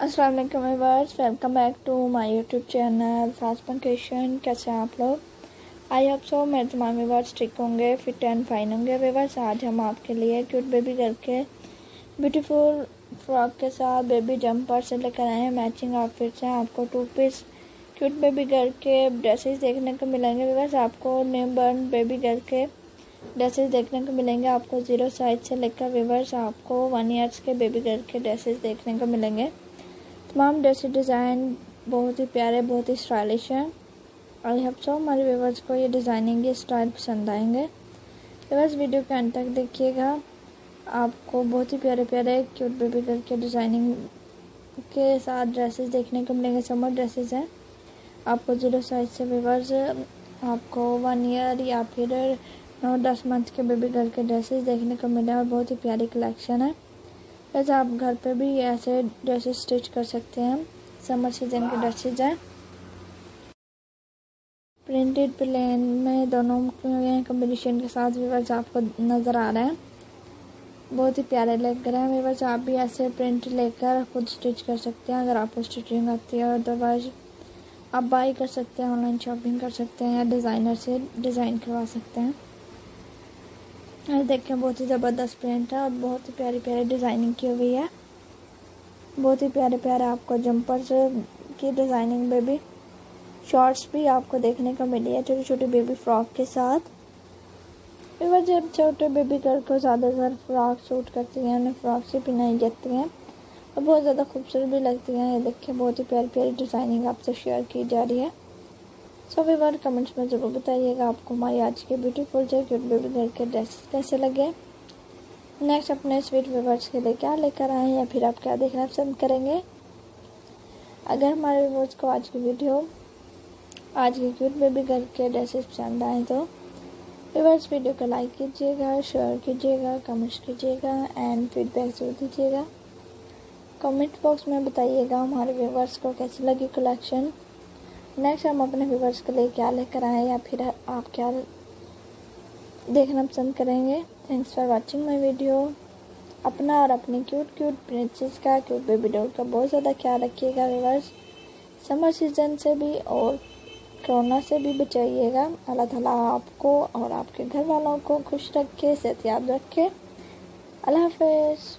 अस्सलाम वालेकुम viewers, welcome back to my YouTube channel fasten creation कैसे हैं आप लोग? आई होप सो मेरे तमाम व्यूअर्स ठीक होंगे, फिट एंड फाइन होंगे। व्यूअर्स, आज हम आपके लिए क्यूट बेबी गर्ल के ब्यूटीफुल फ्रॉक के साथ बेबी जंपर से लेकर आए हैं। मैचिंग आउटफिट्स हैं। आपको two piece cute baby girl के ड्रेसेस देखने को मिलेंगे। व्यूअर्स, आपको न्यू बर्न बेबी गर्ल के ड्रेसेस देखने को मिलेंगे। आपको ज़ीरो साइज़ से लेकर व्यूवर्स आपको वन ईयर्स के बेबी गर्ल के ड्रेसेस देखने को मिलेंगे। तमाम ड्रेस डिज़ाइन बहुत ही प्यारे, बहुत ही स्टाइलिश हैं। आई होप सो हमारे व्यूवर्स को ये डिज़ाइनिंग ये स्टाइल पसंद आएँगे। व्यूवर्स वीडियो के अंत तक देखिएगा। आपको बहुत ही प्यारे प्यारे क्यूट बेबी गर्ल के डिज़ाइनिंग के साथ ड्रेसेस देखने को मिलेंगे। समर ड्रेसेस हैं। आपको ज़ीरो साइज़ से व्यूवर्स आपको वन ईयर या फिर नौ, दस मंथ के बेबी गर्ल के ड्रेसेस देखने को मिले और बहुत ही प्यारी कलेक्शन है। वैसे आप घर पे भी ऐसे ड्रेसेस स्टिच कर सकते हैं। समर सीज़न के ड्रेसेज हैं। प्रिंटेड प्लेन में दोनों कम्बिनेशन के साथ व्यूवर्स आपको नज़र आ रहे हैं। बहुत ही प्यारे लग रहे हैं व्यूवर्स आप भी ऐसे प्रिंट लेकर खुद स्टिच कर सकते हैं। अगर आपको स्टिचिंग आती है अदरवाइज़ आप बाई कर सकते हैं ऑनलाइन शॉपिंग कर सकते हैं या डिज़ाइनर से डिज़ाइन करवा सकते हैं। देखें बहुत ही ज़बरदस्त प्रिंट है और बहुत ही प्यारी प्यारी डिज़ाइनिंग की हुई है। बहुत ही प्यारे प्यारे आपको जंपर की डिज़ाइनिंग में भी शॉर्ट्स भी आपको देखने को मिली है छोटी छोटी बेबी फ्रॉक के साथ। फिर जब छोटे बेबी गर्ल को ज़्यादातर फ्रॉक सूट करती हैं, उन्हें फ्रॉक से पहनाई जाती हैं। और बहुत ज़्यादा खूबसूरत भी लगती हैं। ये देखिए, बहुत ही प्यारी प्यारी डिज़ाइनिंग आपसे शेयर की जा रही है। सो वीवर कमेंट्स में ज़रूर बताइएगा आपको हमारी आज के ब्यूटीफुल जो क्यूट बेबी गर्ल के ड्रेसेस कैसे लगे। नेक्स्ट अपने स्वीट व्यूवर्स के लिए क्या लेकर आए या फिर आप क्या देखना पसंद करेंगे? अगर हमारे व्यूवर्स को आज की वीडियो आज के क्यूट बेबी गर्ल के ड्रेसेस पसंद आए तो व्यूवर्स वीडियो को लाइक कीजिएगा शेयर कीजिएगा कमेंट्स कीजिएगा एंड फीडबैक ज़रूर दीजिएगा। कमेंट बॉक्स में बताइएगा हमारे व्यूवर्स को कैसी लगी कलेक्शन नेक्स्ट हम अपने व्यूवर्स के लिए क्या लेकर आए या फिर आप क्या देखना पसंद करेंगे? Thanks for watching my video अपना और अपनी क्यूट क्यूट प्रिंसेस का क्यूट बेबी डॉल का बहुत ज़्यादा ख्याल रखिएगा व्यूवर्स समर सीज़न से भी और कोरोना से भी बचाइएगा। अल्लाह ताला आपको और आपके घर वालों को खुश रखे सेहतियाब रखे। अल्लाह हाफिज़।